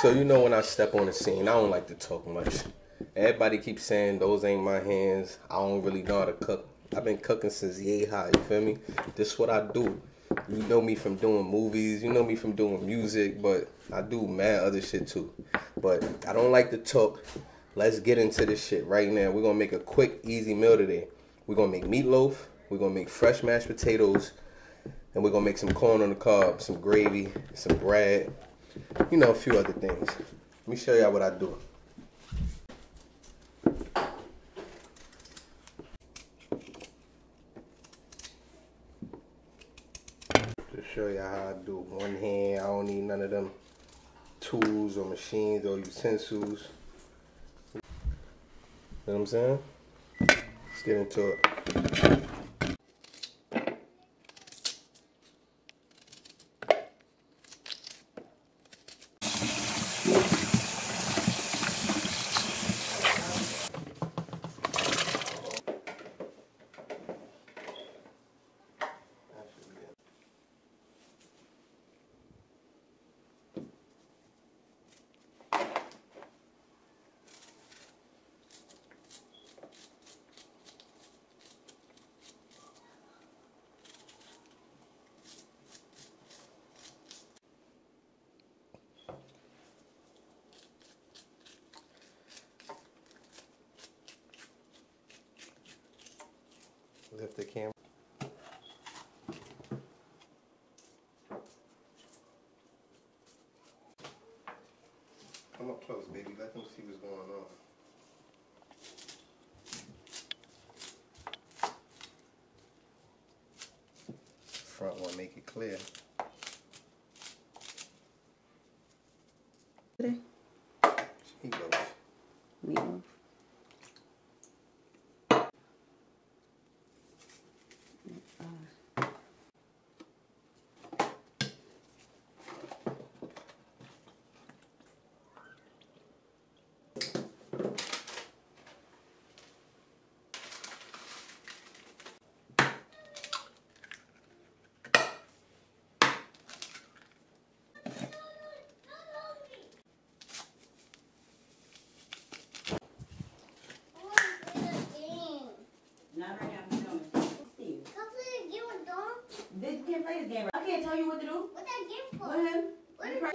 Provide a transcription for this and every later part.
So you know when I step on the scene, I don't like to talk much. Everybody keeps saying those ain't my hands. I don't really know how to cook. I've been cooking since yay high. You feel me? This is what I do. You know me from doing movies. You know me from doing music, but I do mad other shit too. But I don't like to talk. Let's get into this shit right now. We're gonna make a quick, easy meal today. We're gonna make meatloaf. We're gonna make fresh mashed potatoes, and we're gonna make some corn on the cob, some gravy, some bread, you know, a few other things. Let me show y'all what I do. Just show y'all how I do. One hand, I don't need none of them tools or machines or utensils. You know what I'm saying? Let's get into it. Lift the camera. Come up close, baby. Let them see what's going on. Front one, make it clear. Today? Meatloaf. Meatloaf. Not right now. I'm filming. Steve. This, you can't play this game. I can't tell you what to do. Go ahead. Not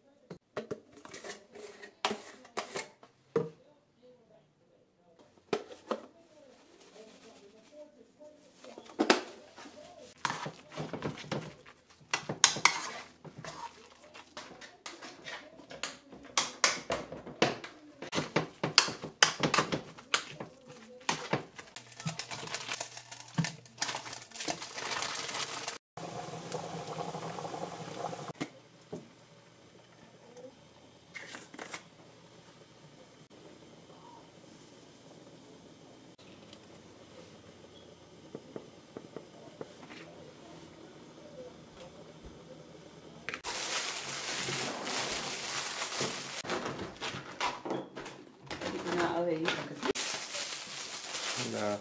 Nah.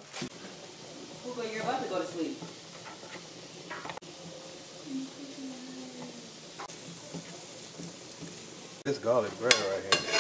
Hugo, you're about to go to sleep. This garlic bread right